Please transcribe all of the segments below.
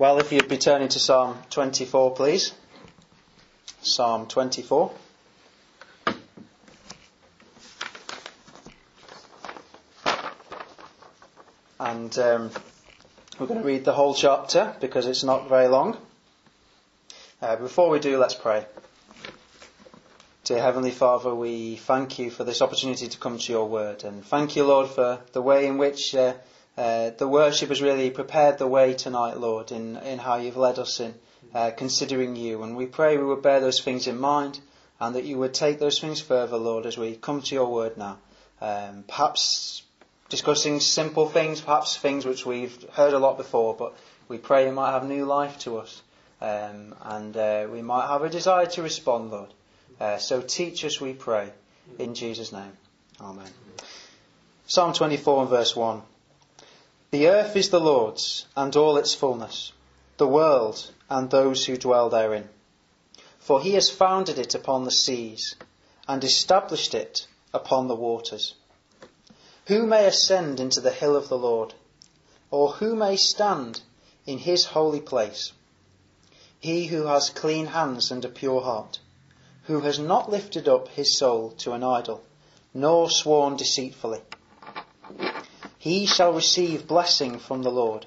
Well, if you'd be turning to Psalm 24, please. Psalm 24. And um, we're going to read the whole chapter because it's not very long. Uh, before we do, let's pray. Dear Heavenly Father, we thank you for this opportunity to come to your word. And thank you, Lord, for the way in which uh, uh, the worship has really prepared the way tonight, Lord, in, in how you've led us in uh, considering you. And we pray we would bear those things in mind and that you would take those things further, Lord, as we come to your word now. Um, perhaps discussing simple things, perhaps things which we've heard a lot before, but we pray you might have new life to us. Um, and uh, we might have a desire to respond, Lord. Uh, so teach us, we pray, in Jesus' name. Amen. Psalm 24 and verse 1. The earth is the Lord's, and all its fullness, the world, and those who dwell therein. For he has founded it upon the seas, and established it upon the waters. Who may ascend into the hill of the Lord? Or who may stand in his holy place? He who has clean hands and a pure heart, who has not lifted up his soul to an idol, nor sworn deceitfully. He shall receive blessing from the Lord,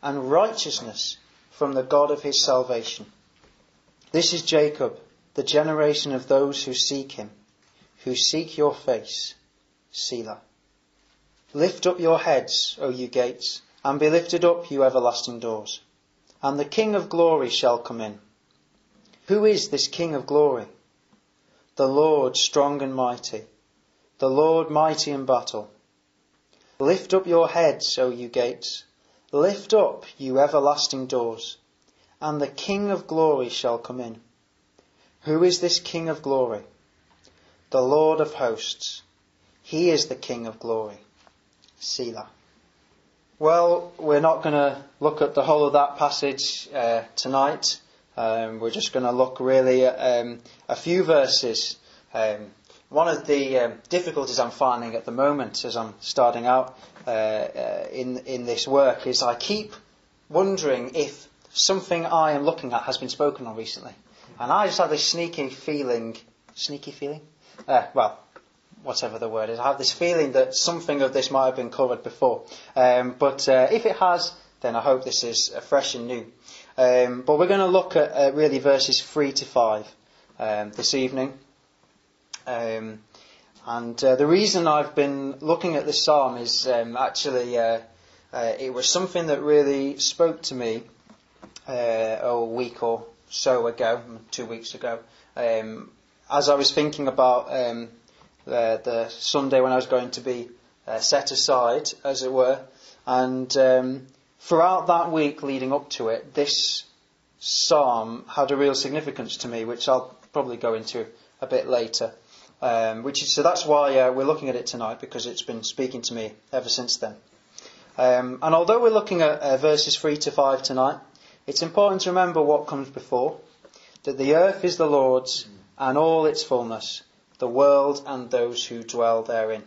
and righteousness from the God of his salvation. This is Jacob, the generation of those who seek him, who seek your face. Selah. Lift up your heads, O you gates, and be lifted up, you everlasting doors, and the King of glory shall come in. Who is this King of glory? The Lord strong and mighty, the Lord mighty in battle. Lift up your heads, O you gates, lift up, you everlasting doors, and the King of glory shall come in. Who is this King of glory? The Lord of hosts. He is the King of glory. Selah. Well, we're not going to look at the whole of that passage uh, tonight. Um, we're just going to look really at um, a few verses. Um, one of the um, difficulties I'm finding at the moment as I'm starting out uh, uh, in in this work is I keep wondering if something I am looking at has been spoken on recently, and I just have this sneaky feeling, sneaky feeling. Uh, well, whatever the word is. I have this feeling that something of this might have been covered before. Um, but uh, if it has, then I hope this is uh, fresh and new. Um, but we're going to look at uh, really verses 3 to 5 um, this evening. Um, and uh, the reason I've been looking at this psalm is um, actually uh, uh, it was something that really spoke to me a week or so ago, two weeks ago, um, as I was thinking about the, the Sunday when I was going to be uh, set aside, as it were. And um, throughout that week leading up to it, this psalm had a real significance to me, which I'll probably go into a bit later. Um, which is, so that's why uh, we're looking at it tonight because it's been speaking to me ever since then. Um, and although we're looking at uh, verses 3 to 5 tonight, it's important to remember what comes before that the earth is the Lord's and all its fullness, the world and those who dwell therein.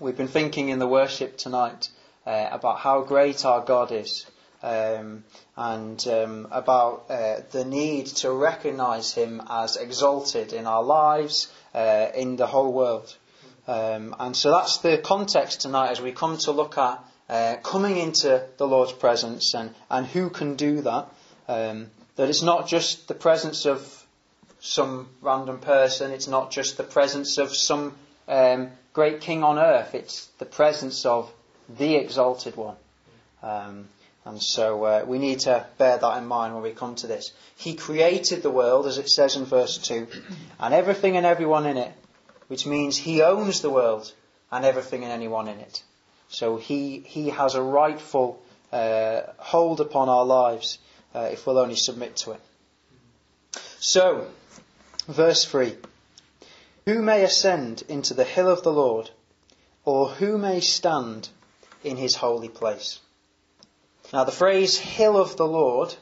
We've been thinking in the worship tonight uh, about how great our God is um, and um, about uh, the need to recognize Him as exalted in our lives, uh, in the whole world. Um, and so that's the context tonight as we come to look at uh, coming into the Lord's presence and, and who can do that. Um, that it's not just the presence of some random person. It's not just the presence of some um, great king on earth. It's the presence of the exalted one. Um, and so uh, we need to bear that in mind when we come to this. He created the world, as it says in verse 2, and everything and everyone in it, which means he owns the world and everything and anyone in it. So he, he has a rightful uh, hold upon our lives uh, if we'll only submit to it. So, Verse 3 Who may ascend into the hill of the Lord, or who may stand in his holy place? Now, the phrase hill of the Lord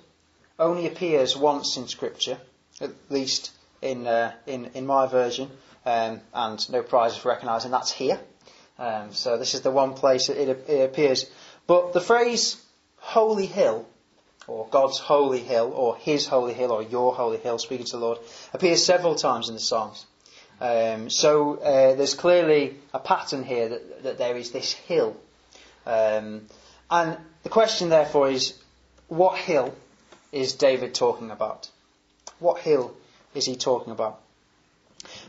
only appears once in Scripture, at least in, uh, in, in my version, um, and no prize for recognising that's here. Um, so this is the one place it, it appears. But the phrase holy hill or God's holy hill, or His holy hill, or your holy hill, speaking to the Lord, appears several times in the Psalms. Um, so uh, there's clearly a pattern here that, that there is this hill. Um, and the question, therefore, is what hill is David talking about? What hill is he talking about?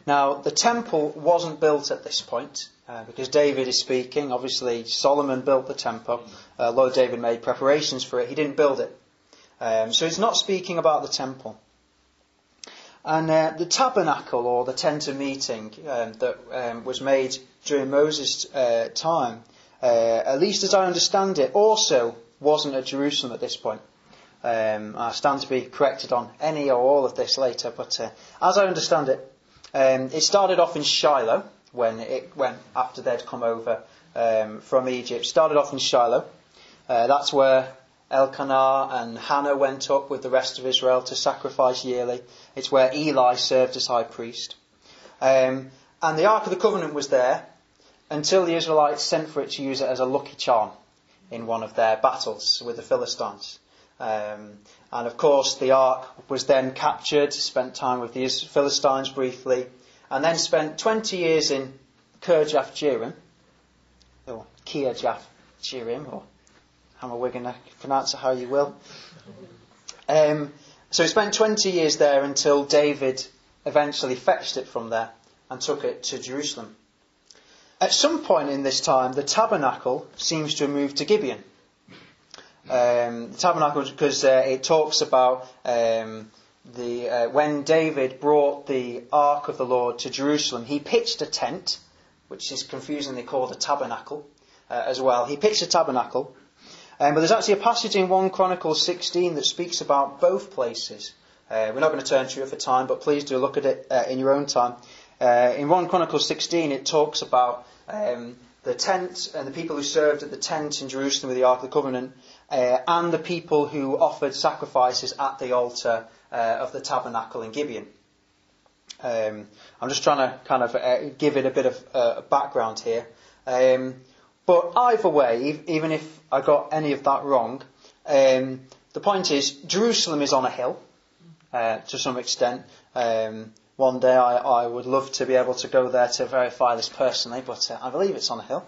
Now, the temple wasn't built at this point uh, because David is speaking. Obviously, Solomon built the temple. Uh, Lord David made preparations for it. He didn't build it. Um, so he's not speaking about the temple. And uh, the tabernacle or the tent of meeting um, that um, was made during Moses' uh, time, uh, at least as I understand it, also wasn't at Jerusalem at this point. Um, I stand to be corrected on any or all of this later, but uh, as I understand it, um, it started off in Shiloh when it went after they'd come over um, from Egypt. Started off in Shiloh. Uh, that's where Elkanah and Hannah went up with the rest of Israel to sacrifice yearly. It's where Eli served as high priest. Um, and the Ark of the Covenant was there until the Israelites sent for it to use it as a lucky charm in one of their battles with the Philistines. Um, and of course, the ark was then captured, spent time with the Philistines briefly, and then spent 20 years in Kirjath Jearim, or Kirjath Jearim, or how we're going to pronounce it how you will. Um, so he spent 20 years there until David eventually fetched it from there and took it to Jerusalem. At some point in this time, the tabernacle seems to have moved to Gibeon. Um, the tabernacle, because uh, it talks about um, the uh, when David brought the ark of the Lord to Jerusalem, he pitched a tent, which is confusingly called a tabernacle uh, as well. He pitched a tabernacle, um, but there's actually a passage in 1 Chronicles 16 that speaks about both places. Uh, we're not going to turn to it for time, but please do look at it uh, in your own time. Uh, in 1 Chronicles 16, it talks about um, the tent and the people who served at the tent in Jerusalem with the Ark of the Covenant, uh, and the people who offered sacrifices at the altar uh, of the tabernacle in Gibeon. Um, I'm just trying to kind of uh, give it a bit of uh, background here. Um, but either way, even if I got any of that wrong, um, the point is Jerusalem is on a hill uh, to some extent. Um, one day I, I, would love to be able to go there to verify this personally, but uh, I believe it's on a hill.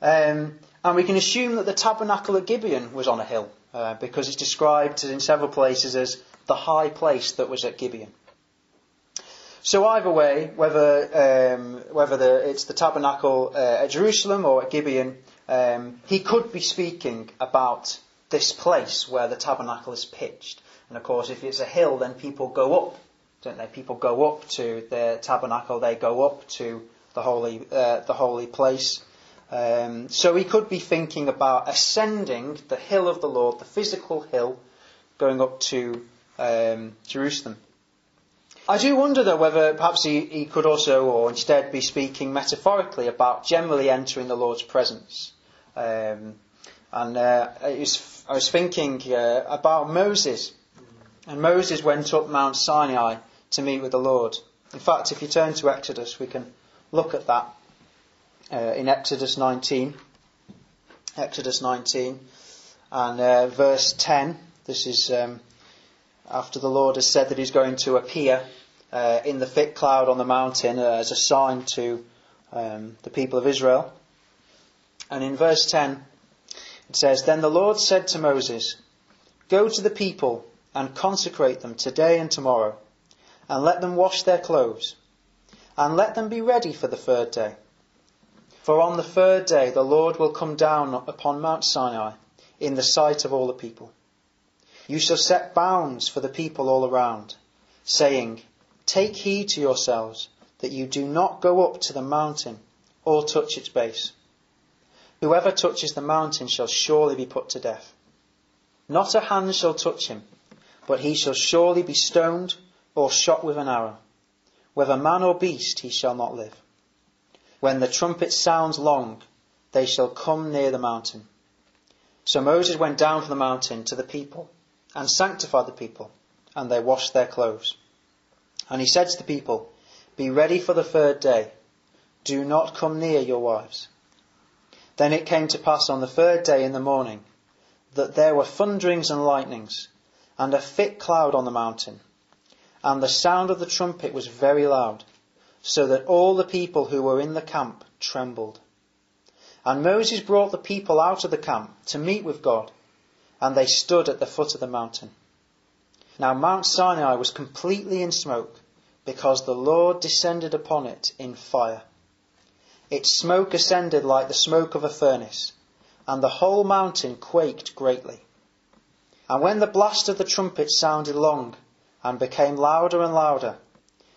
Um, and we can assume that the tabernacle at Gibeon was on a hill, uh, because it's described in several places as the high place that was at Gibeon. So either way, whether um, whether the, it's the tabernacle uh, at Jerusalem or at Gibeon, um, he could be speaking about this place where the tabernacle is pitched. And of course, if it's a hill, then people go up don't they? People go up to the tabernacle, they go up to the holy, uh, the holy place. Um, so he could be thinking about ascending the hill of the Lord, the physical hill, going up to um, Jerusalem. I do wonder, though, whether perhaps he, he, could also, or instead, be speaking metaphorically about generally entering the Lord's presence. Um, and uh, I, was, I, was, thinking uh, about Moses. And Moses went up Mount Sinai to meet with the Lord. In fact, if you turn to Exodus, we can look at that uh, in Exodus 19. Exodus 19 and uh, verse 10. This is um, after the Lord has said that He's going to appear uh, in the thick cloud on the mountain uh, as a sign to um, the people of Israel. And in verse 10, it says, Then the Lord said to Moses, Go to the people and consecrate them today and tomorrow and let them wash their clothes, and let them be ready for the third day. For on the third day the Lord will come down upon Mount Sinai in the sight of all the people. You shall set bounds for the people all around, saying, Take heed to yourselves that you do not go up to the mountain or touch its base. Whoever touches the mountain shall surely be put to death. Not a hand shall touch him, but he shall surely be stoned or shot with an arrow. Whether man or beast, he shall not live. When the trumpet sounds long, they shall come near the mountain. So Moses went down from the mountain to the people and sanctified the people, and they washed their clothes. And he said to the people, Be ready for the third day. Do not come near your wives. Then it came to pass on the third day in the morning that there were thunderings and lightnings, and a thick cloud on the mountain. And the sound of the trumpet was very loud, so that all the people who were in the camp trembled. And Moses brought the people out of the camp to meet with God, and they stood at the foot of the mountain. Now Mount Sinai was completely in smoke, because the Lord descended upon it in fire. Its smoke ascended like the smoke of a furnace, and the whole mountain quaked greatly. And when the blast of the trumpet sounded long and became louder and louder,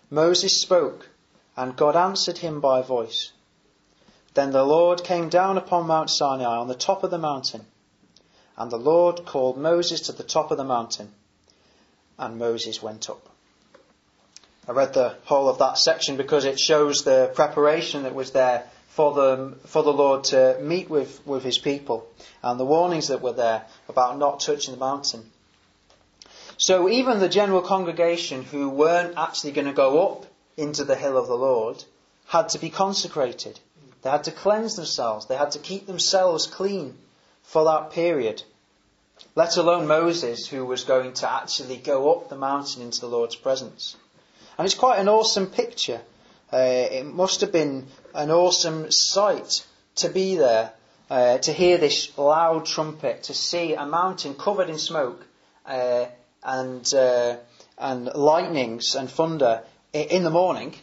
Moses spoke, and God answered him by voice. Then the Lord came down upon Mount Sinai on the top of the mountain, and the Lord called Moses to the top of the mountain, and Moses went up. I read the whole of that section because it shows the preparation that was there for the, for the Lord to meet with, with his people and the warnings that were there about not touching the mountain. So even the general congregation who weren't actually going to go up into the hill of the Lord had to be consecrated. They had to cleanse themselves. They had to keep themselves clean for that period. Let alone Moses, who was going to actually go up the mountain into the Lord's presence. And it's quite an awesome picture. Uh, it must have been an awesome sight to be there, uh, to hear this loud trumpet, to see a mountain covered in smoke uh, and uh, and lightnings and thunder in the morning.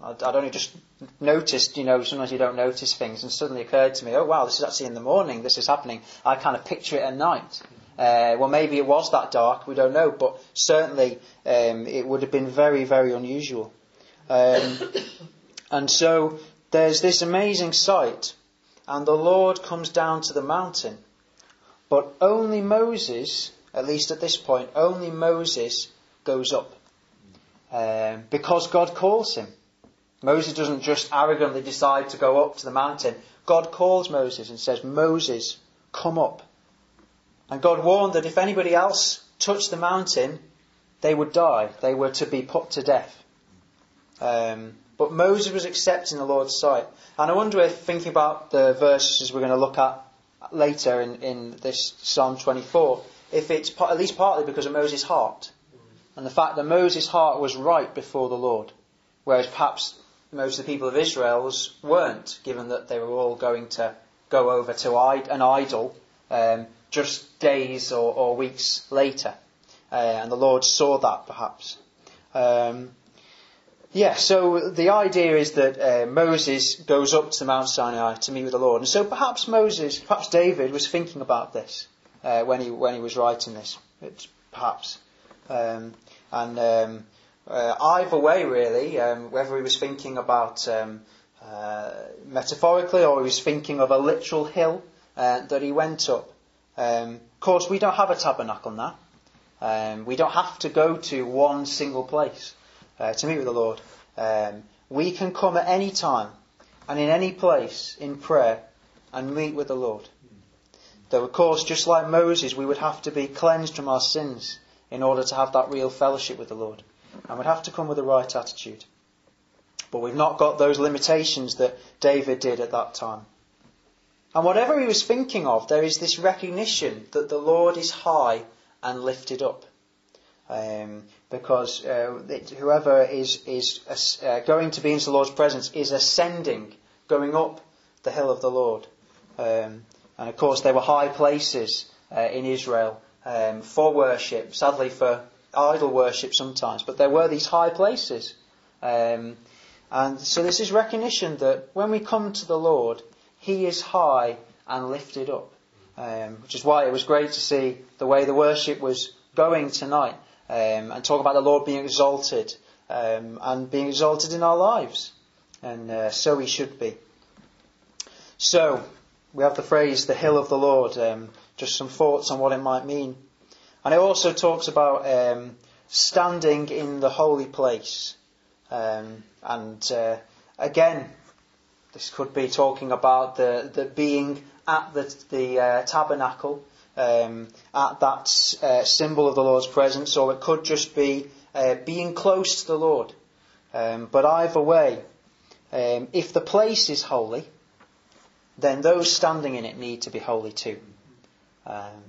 I'd, I'd only just noticed, you know, sometimes you don't notice things, and suddenly occurred to me, oh wow, this is actually in the morning. This is happening. I kind of picture it at night. Uh, well, maybe it was that dark, we don't know, but certainly um, it would have been very, very unusual. Um, and so there's this amazing sight, and the Lord comes down to the mountain, but only Moses, at least at this point, only Moses goes up. Um, because God calls him. Moses doesn't just arrogantly decide to go up to the mountain. God calls Moses and says, Moses, come up. And God warned that if anybody else touched the mountain, they would die. They were to be put to death. Um, but Moses was accepting the Lord's sight. And I wonder if, thinking about the verses we're going to look at later in, in this Psalm 24, if it's at least partly because of Moses' heart. And the fact that Moses' heart was right before the Lord. Whereas perhaps most of the people of Israel's weren't, given that they were all going to go over to an idol um, just days or, or weeks later. Uh, and the Lord saw that perhaps. Um, yeah, so the idea is that uh, Moses goes up to Mount Sinai to meet with the Lord. And so perhaps Moses, perhaps David was thinking about this uh, when, he, when he was writing this. It's, perhaps. Um, and um, uh, either way, really, um, whether he was thinking about um, uh, metaphorically or he was thinking of a literal hill uh, that he went up, um, of course, we don't have a tabernacle now. Um, we don't have to go to one single place uh, to meet with the Lord. We can come at any time and in any place in prayer and meet with the Lord. Though, of course, just like Moses, we would have to be cleansed from our sins in order to have that real fellowship with the Lord. And we'd have to come with the right attitude. But we've not got those limitations that David did at that time. And whatever he was thinking of, there is this recognition that the Lord is high and lifted up. Um, because uh, it, whoever is, is uh, going to be into the Lord's presence is ascending, going up the hill of the Lord. Um, and of course, there were high places uh, in Israel um, for worship, sadly for idol worship sometimes, but there were these high places. Um, and so this is recognition that when we come to the Lord, he is high and lifted up. Um, which is why it was great to see the way the worship was going tonight um, and talk about the Lord being exalted um, and being exalted in our lives. And uh, so he should be. So, we have the phrase, the hill of the Lord, um, just some thoughts on what it might mean. And it also talks about um, standing in the holy place. Um, and uh, again, this could be talking about the, the being at the, the uh, tabernacle, um, at that uh, symbol of the Lord's presence, or it could just be uh, being close to the Lord. Um, but either way, um, if the place is holy, then those standing in it need to be holy too. Um,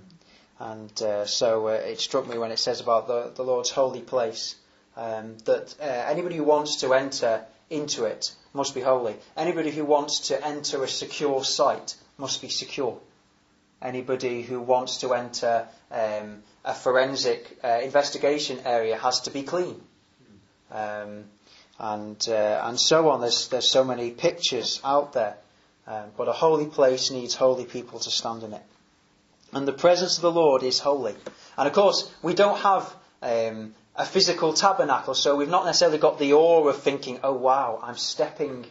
and uh, so uh, it struck me when it says about the, the Lord's holy place um, that uh, anybody who wants to enter into it must be holy. Anybody who wants to enter a secure site must be secure. Anybody who wants to enter um, a forensic uh, investigation area has to be clean. Um, and uh, and so on. There's there's so many pictures out there, um, but a holy place needs holy people to stand in it. And the presence of the Lord is holy. And of course, we don't have um, a physical tabernacle, so we've not necessarily got the awe of thinking, "Oh wow, I'm stepping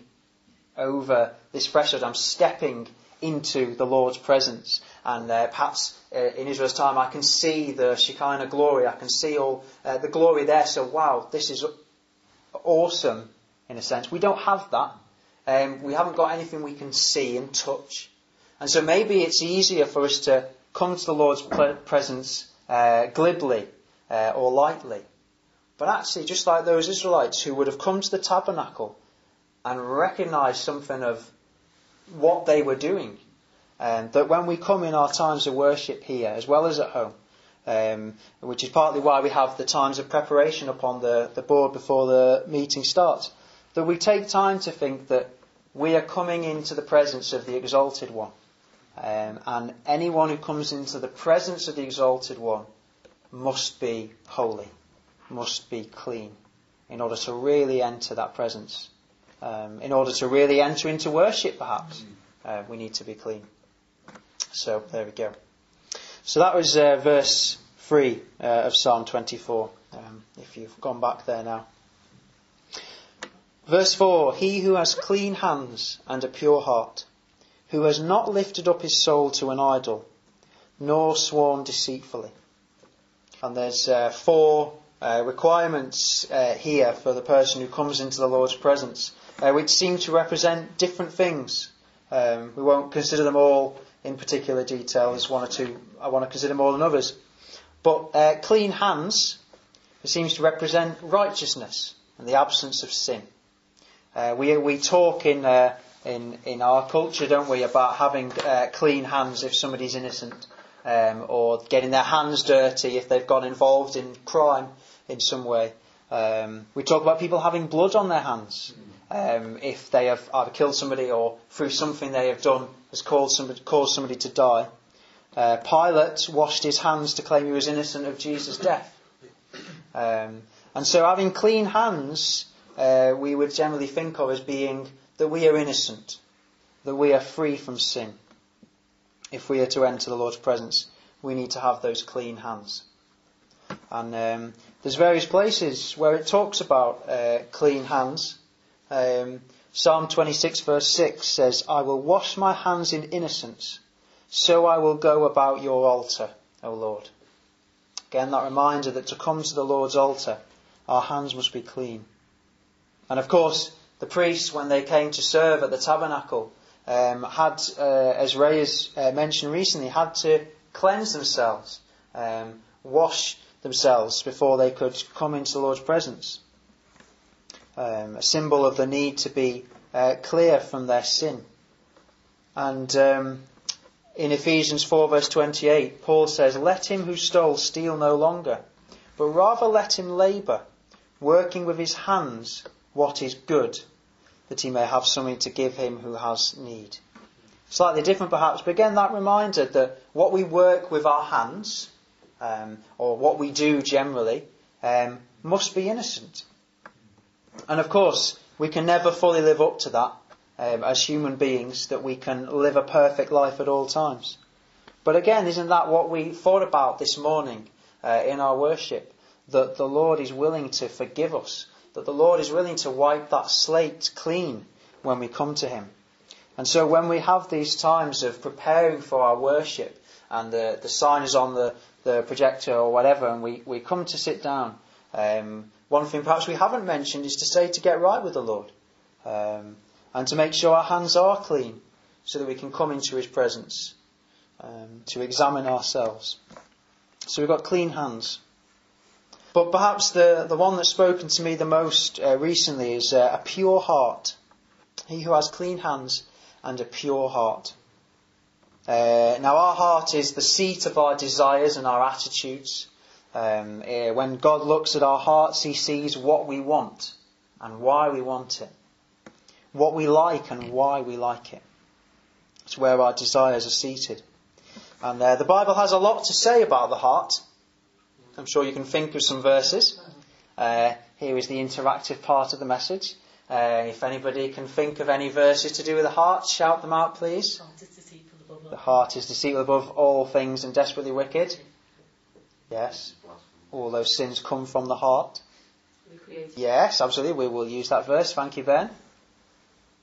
over this threshold. I'm stepping into the Lord's presence." And uh, perhaps uh, in Israel's time, I can see the Shekinah glory. I can see all uh, the glory there. So wow, this is awesome in a sense. We don't have that. Um, we haven't got anything we can see and touch. And so maybe it's easier for us to come to the Lord's presence uh, glibly uh, or lightly. But actually, just like those Israelites who would have come to the tabernacle and recognized something of what they were doing, um, that when we come in our times of worship here, as well as at home, um, which is partly why we have the times of preparation upon the, the board before the meeting starts. That we take time to think that we are coming into the presence of the Exalted One. Um, and anyone who comes into the presence of the Exalted One must be holy, must be clean, in order to really enter that presence. Um, in order to really enter into worship, perhaps, uh, we need to be clean. So, there we go. So that was uh, verse 3 uh, of Psalm 24, um, if you've gone back there now. Verse 4 He who has clean hands and a pure heart, who has not lifted up his soul to an idol, nor sworn deceitfully. And there's uh, four uh, requirements uh, here for the person who comes into the Lord's presence, uh, which seem to represent different things. Um, we won't consider them all in particular detail. There's one or two I want to consider more than others. But uh, clean hands seems to represent righteousness and the absence of sin. Uh, we, we talk in, uh, in, in our culture, don't we, about having uh, clean hands if somebody's innocent, um, or getting their hands dirty if they've got involved in crime in some way. Um, we talk about people having blood on their hands um, if they have either killed somebody or through something they have done has caused somebody, caused somebody to die. Uh, Pilate washed his hands to claim he was innocent of Jesus' death. Um, and so having clean hands, uh, we would generally think of as being that we are innocent, that we are free from sin. If we are to enter the Lord's presence, we need to have those clean hands. And um, there's various places where it talks about uh, clean hands. Um, Psalm 26 verse 6 says, I will wash my hands in innocence, so I will go about your altar, O Lord. Again, that reminder that to come to the Lord's altar, our hands must be clean. And of course, the priests, when they came to serve at the tabernacle, um, had, uh, as Ray has uh, mentioned recently, had to cleanse themselves, um, wash themselves before they could come into the Lord's presence um, a symbol of the need to be uh, clear from their sin. And um, in Ephesians 4, verse 28, Paul says, Let him who stole steal no longer, but rather let him labour, working with his hands what is good, that he may have something to give him who has need. Slightly different perhaps, but again, that reminder that what we work with our hands, um, or what we do generally, um, must be innocent. And of course, we can never fully live up to that um, as human beings, that we can live a perfect life at all times. But again, isn't that what we thought about this morning uh, in our worship? That the Lord is willing to forgive us, that the Lord is willing to wipe that slate clean when we come to Him. And so when we have these times of preparing for our worship, and the, the sign is on the, the projector or whatever, and we, we come to sit down, um, one thing perhaps we haven't mentioned is to say to get right with the Lord um, and to make sure our hands are clean so that we can come into His presence um, to examine ourselves. So we've got clean hands. But perhaps the, the one that's spoken to me the most uh, recently is uh, a pure heart. He who has clean hands and a pure heart. Uh, now, our heart is the seat of our desires and our attitudes. Um, uh, when God looks at our hearts, He sees what we want and why we want it, what we like and why we like it. It's where our desires are seated. And uh, the Bible has a lot to say about the heart. I'm sure you can think of some verses. Uh, here is the interactive part of the message. Uh, if anybody can think of any verses to do with the heart, shout them out, please. The heart is deceitful above all things and desperately wicked. Yes. All those sins come from the heart. Yes, absolutely. We will use that verse. Thank you, Ben.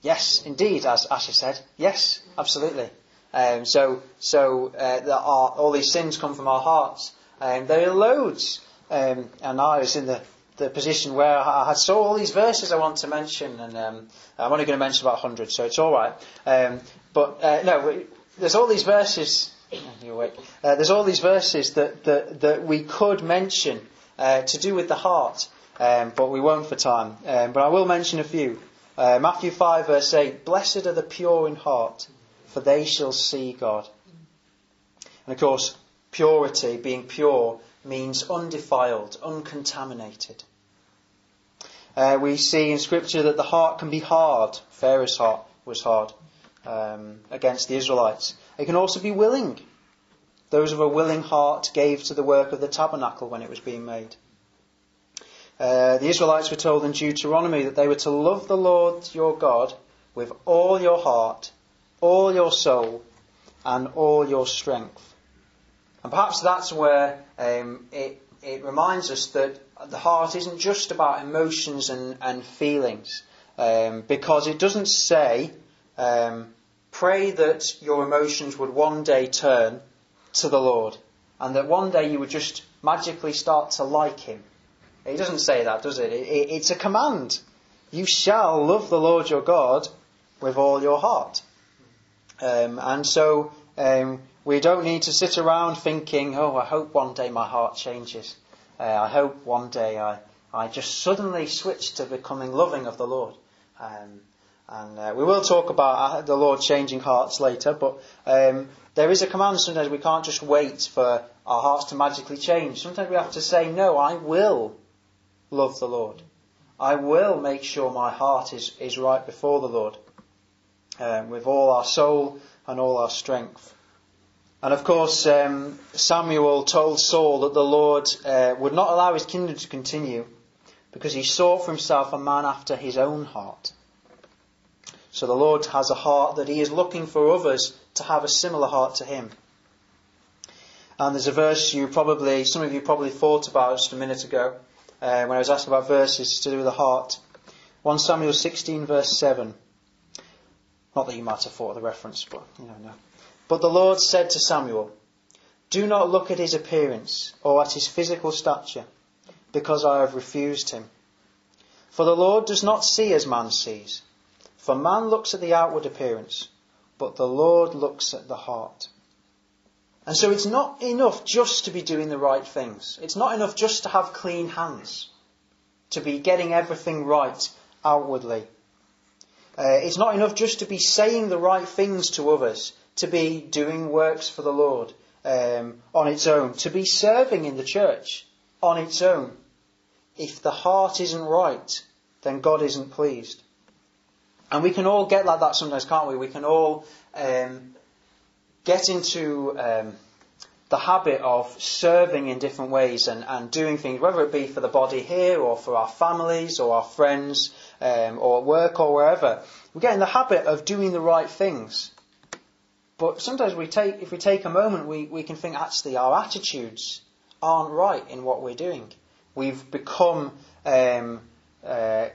Yes, indeed, as Asher said. Yes, absolutely. Um, so, so uh, all these sins come from our hearts. Um, there are loads. Um, and I was in the, the position where I had saw all these verses I want to mention, and um, I'm only going to mention about 100, so it's all right. Um, but uh, no, there's all these verses. Uh, there's all these verses that, that, that we could mention uh, to do with the heart, um, but we won't for time. Um, but I will mention a few. Uh, Matthew 5, verse 8 Blessed are the pure in heart, for they shall see God. And of course, purity, being pure, means undefiled, uncontaminated. Uh, we see in Scripture that the heart can be hard. Pharaoh's heart was hard um, against the Israelites. It can also be willing. Those of a willing heart gave to the work of the tabernacle when it was being made. Uh, the Israelites were told in Deuteronomy that they were to love the Lord your God with all your heart, all your soul, and all your strength. And perhaps that's where um, it, it reminds us that the heart isn't just about emotions and, and feelings, um, because it doesn't say, um, pray that your emotions would one day turn to the Lord, and that one day you would just magically start to like Him it doesn't say that, does it? it, it it's a command. You shall love the Lord your God with all your heart. Um, and so um, we don't need to sit around thinking, oh, I hope one day my heart changes. Uh, I hope one day I, I just suddenly switch to becoming loving of the Lord. Um, and uh, we will talk about uh, the Lord changing hearts later, but um, there is a command sometimes we can't just wait for our hearts to magically change. Sometimes we have to say, no, I will love the Lord. I will make sure my heart is, is right before the Lord um, with all our soul and all our strength. And of course, um, Samuel told Saul that the Lord uh, would not allow his kingdom to continue because he sought for himself a man after his own heart. So the Lord has a heart that he is looking for others to have a similar heart to him. And there's a verse you probably, some of you probably thought about just a minute ago uh, when I was asking about verses to do with the heart. 1 Samuel 16, verse 7. Not that you might have thought of the reference, but you know, no. But the Lord said to Samuel, Do not look at his appearance or at his physical stature, because I have refused him. For the Lord does not see as man sees. For man looks at the outward appearance, but the Lord looks at the heart. And so it's not enough just to be doing the right things. It's not enough just to have clean hands, to be getting everything right outwardly. Uh, it's not enough just to be saying the right things to others, to be doing works for the Lord um, on its own, to be serving in the church on its own. If the heart isn't right, then God isn't pleased. And we can all get like that sometimes, can't we? We can all um, get into um, the habit of serving in different ways and, and doing things, whether it be for the body here or for our families or our friends um, or at work or wherever. We get in the habit of doing the right things. But sometimes we take, if we take a moment, we, we can think actually our attitudes aren't right in what we're doing. We've become um, uh,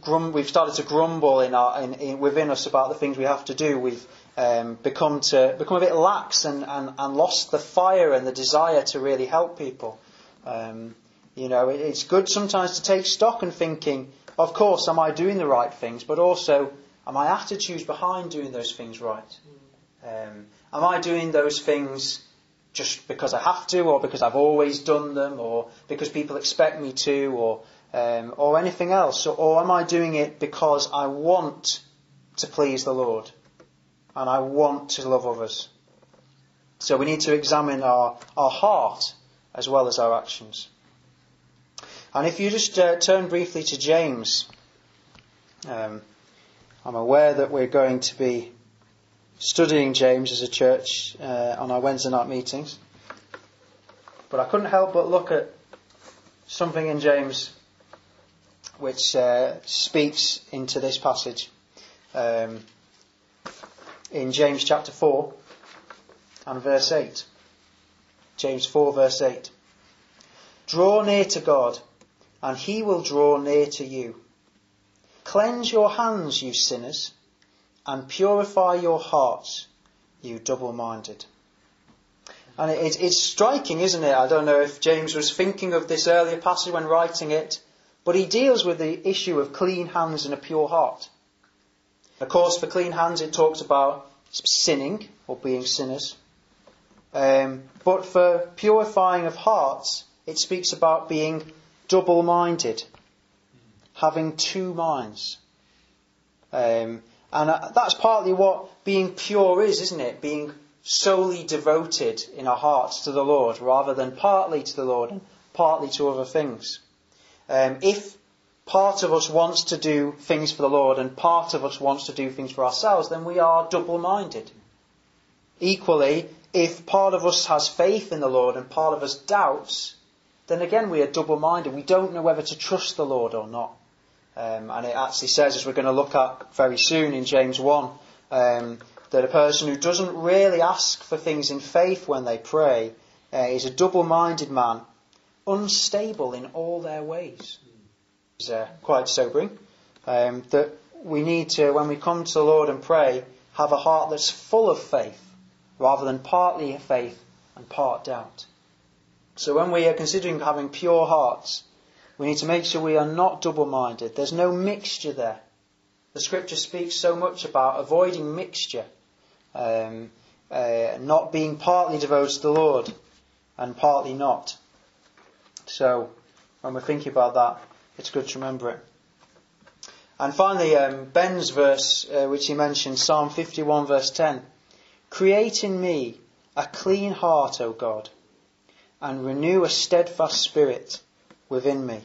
grum, we've started to grumble in our, in, in, within us about the things we have to do. We've um, become to become a bit lax and, and, and lost the fire and the desire to really help people. Um, you know, it, it's good sometimes to take stock and thinking, of course, am I doing the right things, but also, are my attitudes behind doing those things right? Um, am I doing those things just because I have to, or because I've always done them, or because people expect me to, or um, or anything else, or, or am I doing it because I want to please the Lord? and I want to love others. So we need to examine our, our heart as well as our actions. And if you just uh, turn briefly to James, um, I'm aware that we're going to be studying James as a church uh, on our Wednesday night meetings. But I couldn't help but look at something in James which uh, speaks into this passage. Um, in James chapter 4 and verse 8. James 4, verse 8. Draw near to God, and he will draw near to you. Cleanse your hands, you sinners, and purify your hearts, you double minded. And it, it's striking, isn't it? I don't know if James was thinking of this earlier passage when writing it, but he deals with the issue of clean hands and a pure heart. Of course, for clean hands, it talks about sinning or being sinners. Um, but for purifying of hearts, it speaks about being double minded, having two minds. Um, and uh, that's partly what being pure is, isn't it? Being solely devoted in our hearts to the Lord rather than partly to the Lord and partly to other things. Um, if part of us wants to do things for the Lord and part of us wants to do things for ourselves, then we are double minded. Equally, if part of us has faith in the Lord and part of us doubts, then again we are double minded. We don't know whether to trust the Lord or not. Um, and it actually says, as we're going to look at very soon in James 1, um, that a person who doesn't really ask for things in faith when they pray uh, is a double minded man, unstable in all their ways. It's uh, quite sobering. Um, that we need to, when we come to the Lord and pray, have a heart that's full of faith rather than partly faith and part doubt. So when we are considering having pure hearts, we need to make sure we are not double minded. There's no mixture there. The scripture speaks so much about avoiding mixture, um, uh, not being partly devoted to the Lord and partly not. So when we're thinking about that, it's good to remember it. And finally, um, Ben's verse, uh, which he mentioned, Psalm 51, verse 10. Create in me a clean heart, O God, and renew a steadfast spirit within me.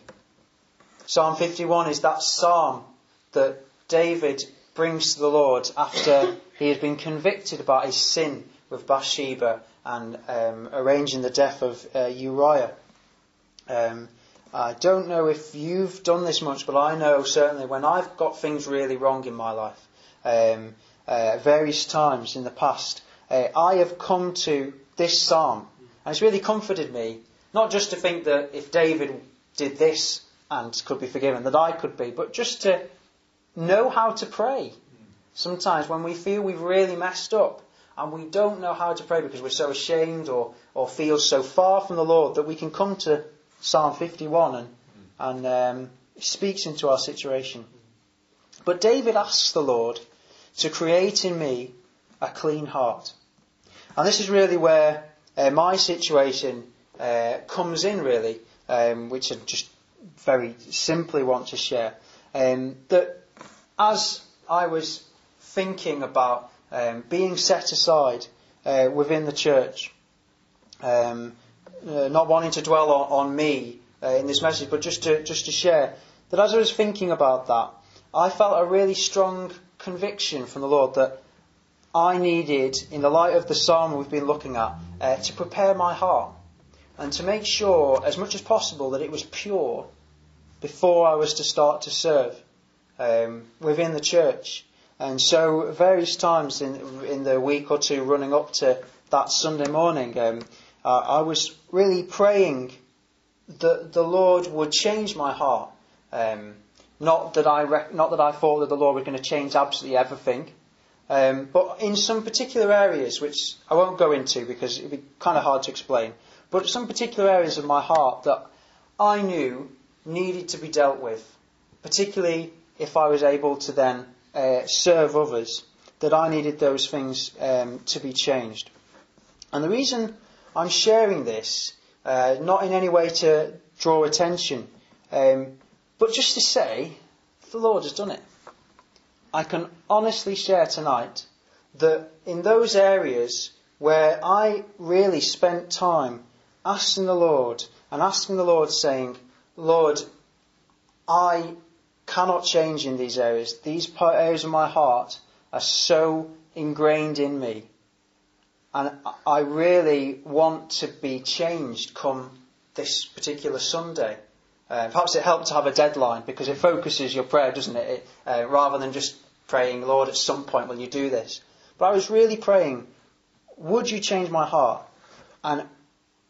Psalm 51 is that psalm that David brings to the Lord after he has been convicted about his sin with Bathsheba and um, arranging the death of uh, Uriah. Um, I don't know if you've done this much, but I know certainly when I've got things really wrong in my life, um, uh, various times in the past, uh, I have come to this psalm, and it's really comforted me, not just to think that if David did this and could be forgiven, that I could be, but just to know how to pray. Sometimes when we feel we've really messed up and we don't know how to pray because we're so ashamed or, or feel so far from the Lord, that we can come to Psalm 51 and, and um, speaks into our situation. But David asks the Lord to create in me a clean heart. And this is really where uh, my situation uh, comes in, really, um, which I just very simply want to share. Um, that as I was thinking about um, being set aside uh, within the church, um, uh, not wanting to dwell on, on me uh, in this message, but just to just to share that as I was thinking about that, I felt a really strong conviction from the Lord that I needed, in the light of the psalm we've been looking at, uh, to prepare my heart and to make sure, as much as possible, that it was pure before I was to start to serve um, within the church. And so, various times in in the week or two running up to that Sunday morning, um, uh, I was really praying that the Lord would change my heart. Um, not that I rec- not that I thought that the Lord was going to change absolutely everything, um, but in some particular areas, which I won't go into because it'd be kind of hard to explain, but some particular areas of my heart that I knew needed to be dealt with, particularly if I was able to then uh, serve others, that I needed those things um, to be changed. And the reason I'm sharing this, uh, not in any way to draw attention, um, but just to say, the Lord has done it. I can honestly share tonight that in those areas where I really spent time asking the Lord and asking the Lord, saying, Lord, I cannot change in these areas. These areas of my heart are so ingrained in me. And I really want to be changed come this particular Sunday. Uh, perhaps it helped to have a deadline because it focuses your prayer, doesn't it? it uh, rather than just praying, Lord, at some point will you do this? But I was really praying, would you change my heart? And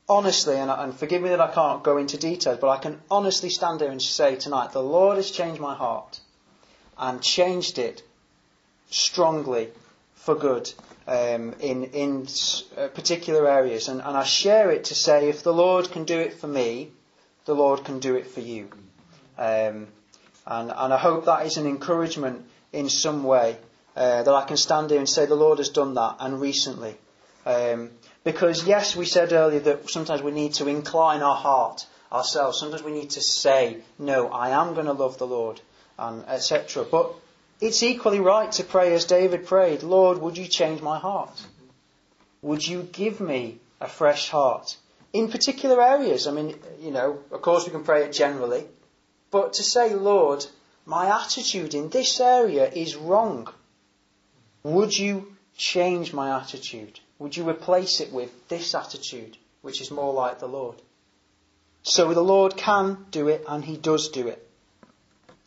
honestly, and, and forgive me that I can't go into details, but I can honestly stand here and say tonight, the Lord has changed my heart and changed it strongly for good um, in, in uh, particular areas. And, and I share it to say if the Lord can do it for me, the Lord can do it for you. Um, and, and I hope that is an encouragement in some way uh, that I can stand here and say the Lord has done that and recently. Um, because yes, we said earlier that sometimes we need to incline our heart ourselves. Sometimes we need to say, no, I am going to love the Lord, and etc. But it's equally right to pray as David prayed, Lord, would you change my heart? Would you give me a fresh heart? In particular areas, I mean, you know, of course we can pray it generally, but to say, Lord, my attitude in this area is wrong. Would you change my attitude? Would you replace it with this attitude, which is more like the Lord? So the Lord can do it, and He does do it.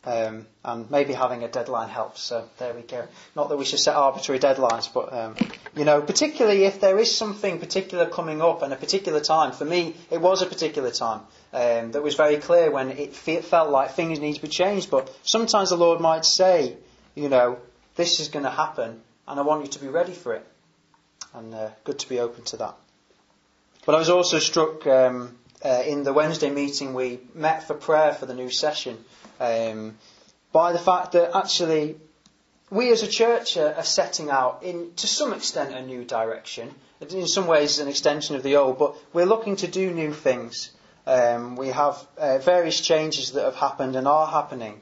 Um, and maybe having a deadline helps. So there we go. Not that we should set arbitrary deadlines, but um, you know, particularly if there is something particular coming up and a particular time. For me, it was a particular time um, that was very clear when it felt like things need to be changed. But sometimes the Lord might say, you know, this is going to happen, and I want you to be ready for it. And uh, good to be open to that. But I was also struck um, uh, in the Wednesday meeting we met for prayer for the new session um, by the fact that actually we as a church are, are, setting out in to some extent a new direction. In some ways, an extension of the old, but we're looking to do new things. Um, we have uh, various changes that have happened and are happening,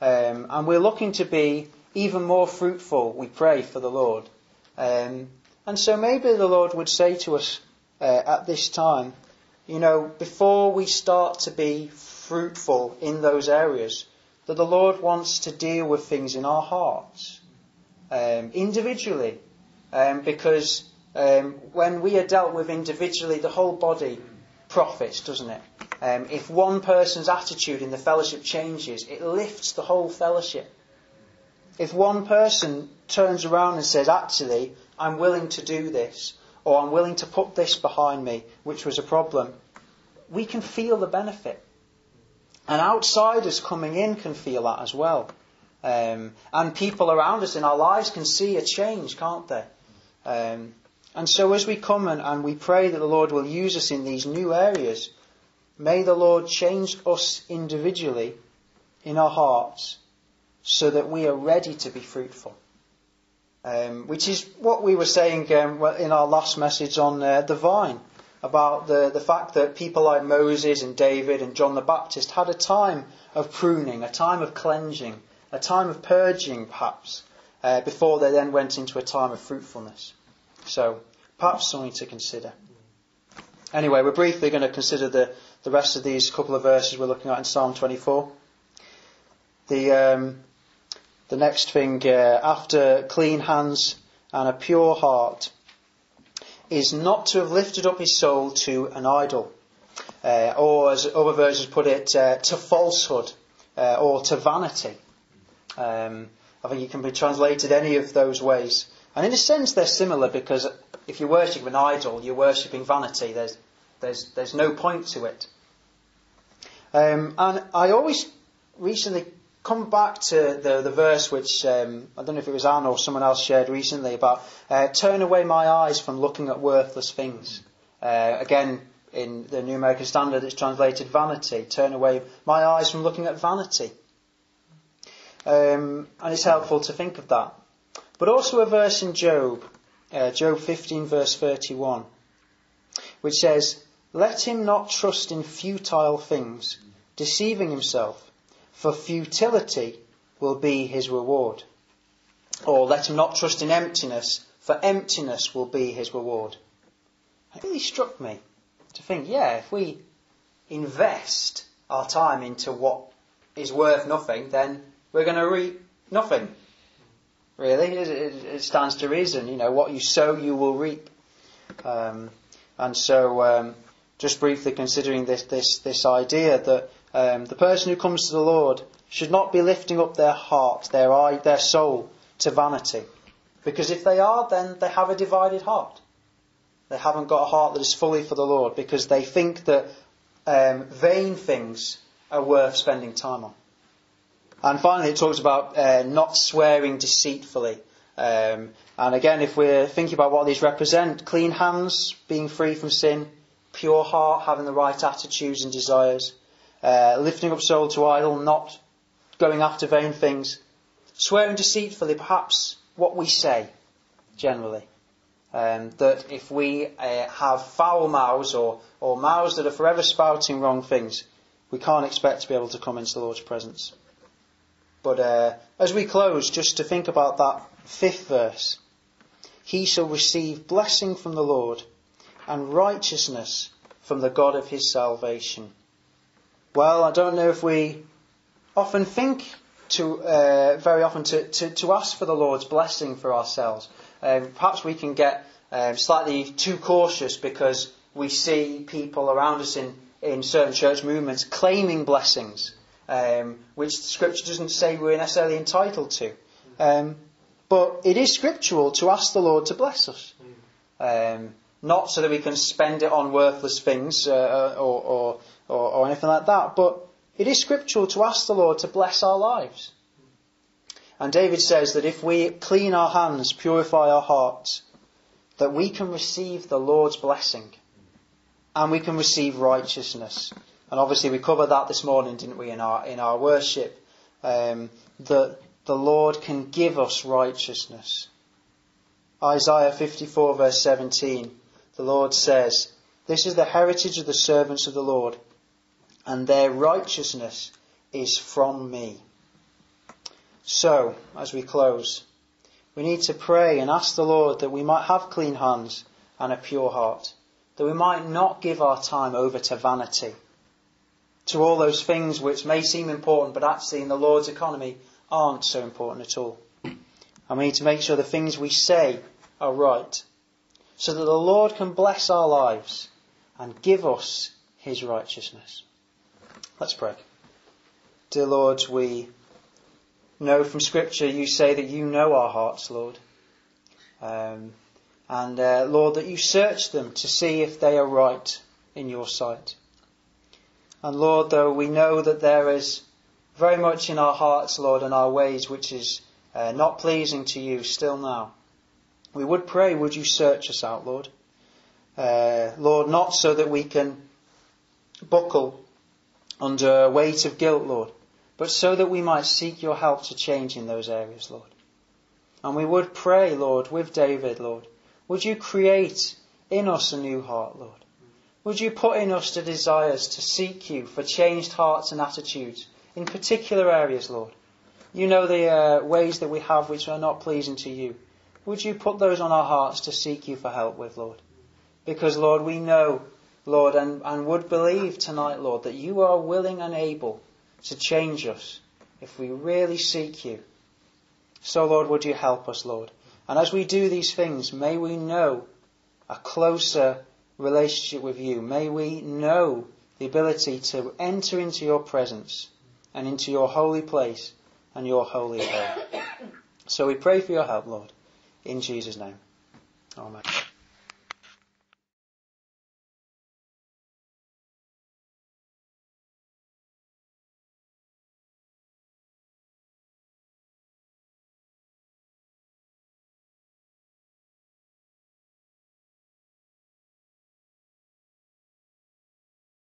um, and we're looking to be even more fruitful. We pray for the Lord, um, and so maybe the Lord would say to us uh, at this time, you know, before we start to be fruitful in those areas, that the Lord wants to deal with things in our hearts um, individually. Um, because um, when we are dealt with individually, the whole body profits, doesn't it? Um, if one person's attitude in the fellowship changes, it lifts the whole fellowship. If one person turns around and says, actually, I'm willing to do this, or I'm willing to put this behind me, which was a problem, we can feel the benefit. And outsiders coming in can feel that as well. Um, and people around us in our lives can see a change, can't they? Um, and so as we come and, and we pray that the Lord will use us in these new areas, may the Lord change us individually in our hearts so that we are ready to be fruitful. Um, which is what we were saying um, in our last message on uh, the vine about the, the fact that people like Moses and David and John the Baptist had a time of pruning, a time of cleansing, a time of purging, perhaps, uh, before they then went into a time of fruitfulness. So, perhaps something to consider. Anyway, we're briefly going to consider the, the rest of these couple of verses we're looking at in Psalm 24. The, um, the next thing, uh, after clean hands and a pure heart, is not to have lifted up his soul to an idol, uh, or as other versions put it, uh, to falsehood uh, or to vanity. Um, I think it can be translated any of those ways. And in a sense, they're similar because if you worship an idol, you're worshipping vanity. There's, there's, there's no point to it. Um, and I always recently come back to the, the verse which um, I don't know if it was Anne or someone else shared recently about uh, turn away my eyes from looking at worthless things. Uh, again, in the New American Standard, it's translated vanity. Turn away my eyes from looking at vanity. Um, and it's helpful to think of that. But also a verse in Job, uh, Job 15, verse 31, which says, Let him not trust in futile things, deceiving himself for futility will be his reward. Or let him not trust in emptiness, for emptiness will be his reward. It really struck me to think, yeah, if we invest our time into what is worth nothing, then we're going to reap nothing. Really, it, stands to reason. You know, what you sow, you will reap. Um, and so, um, just briefly considering this this this idea that um, the person who comes to the Lord should not be lifting up their heart, their eye, their soul to vanity, because if they are, then they have a divided heart. They haven't got a heart that is fully for the Lord because they think that um, vain things are worth spending time on. And finally, it talks about uh, not swearing deceitfully. Um, and again, if we're thinking about what these represent, clean hands, being free from sin, pure heart, having the right attitudes and desires, uh, lifting up soul to idol, not going after vain things, swearing deceitfully, perhaps what we say, generally. Um, that if we uh, have foul mouths or, or mouths that are forever spouting wrong things, we can't expect to be able to come into the Lord's presence. But uh, as we close, just to think about that fifth verse He shall receive blessing from the Lord and righteousness from the God of his salvation. Well, I don't know if we often think to, uh, very often to, to, to, ask for the Lord's blessing for ourselves. Um, perhaps we can get um, slightly too cautious because we see people around us in, in certain church movements claiming blessings um, which Scripture doesn't say we're necessarily entitled to. Um, but it is scriptural to ask the Lord to bless us. Um, not so that we can spend it on worthless things uh, uh or, or, or, or anything like that, but it is scriptural to ask the Lord to bless our lives. And David says that if we clean our hands, purify our hearts, that we can receive the Lord's blessing and we can receive righteousness. And obviously, we covered that this morning, didn't we, in our, in our worship? Um, that the Lord can give us righteousness. Isaiah 54, verse 17, the Lord says, This is the heritage of the servants of the Lord, and their righteousness is from me. So, as we close, we need to pray and ask the Lord that we might have clean hands and a pure heart, that we might not give our time over to vanity to all those things which may seem important, but actually in the Lord's economy aren't so important at all. And we need to make sure the things we say are right, so that the Lord can bless our lives and give us his righteousness. Let's pray. Dear Lord, we know from Scripture you say that you know our hearts, Lord. Um, and uh, Lord, that you search them to see if they are right in your sight. And Lord, though we know that there is very much in our hearts, Lord, and our ways which is uh, not pleasing to you still now, we would pray, would you search us out, Lord? Uh, Lord, not so that we can buckle under a weight of guilt, Lord, but so that we might seek your help to change in those areas, Lord. And we would pray, Lord, with David, Lord, would you create in us a new heart, Lord? Would you put in us the desires to seek you for changed hearts and attitudes in particular areas, Lord? You know the uh, ways that we have which are not pleasing to you. Would you put those on our hearts to seek you for help with, Lord? Because, Lord, we know, Lord, and, and would believe tonight, Lord, that you are willing and able to change us if we really seek you. So, Lord, would you help us, Lord? And as we do these things, may we know a closer relationship with you. May we know the ability to enter into your presence and into your holy place and your holy home. So we pray for your help, Lord, in Jesus' name. Amen.